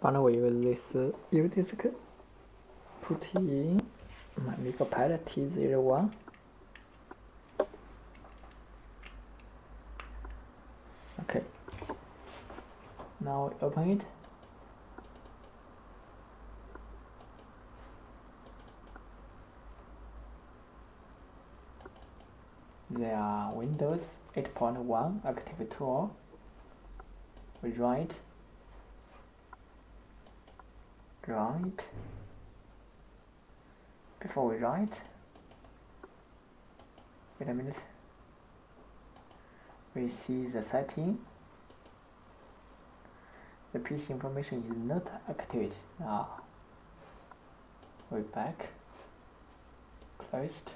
But we use this U disk put in my Meegopad T01 okay. Now open it there are Windows 8.1 active tool we write write before we write. Wait a minute. We see the setting. The PC information is not activated. Ah. Now we back. Closed.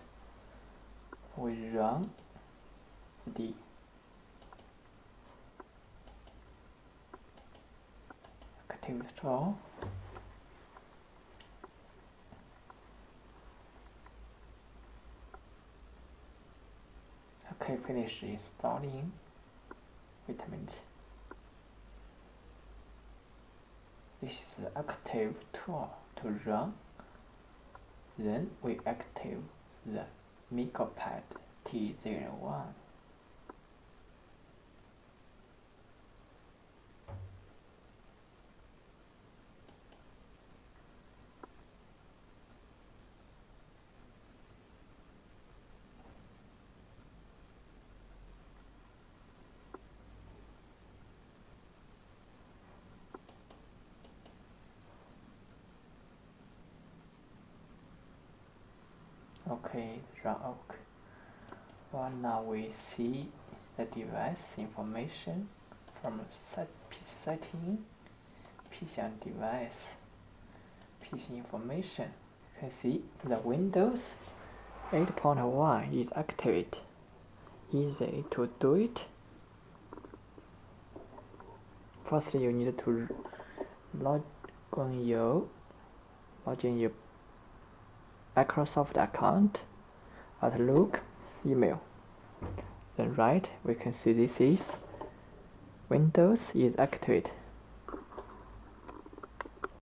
We run the active tool Okay, finish installing. Wait a minute. This is the active tool to run. Then we active the Meegopad T01. Okay run ok well now we see the device information from set PC setting PC and device. PC information. You can see the Windows 8.1 is activated. Easy to do it. First you need to log on your log in your Microsoft account, Outlook, email. Then right, we can see this is Windows is activated.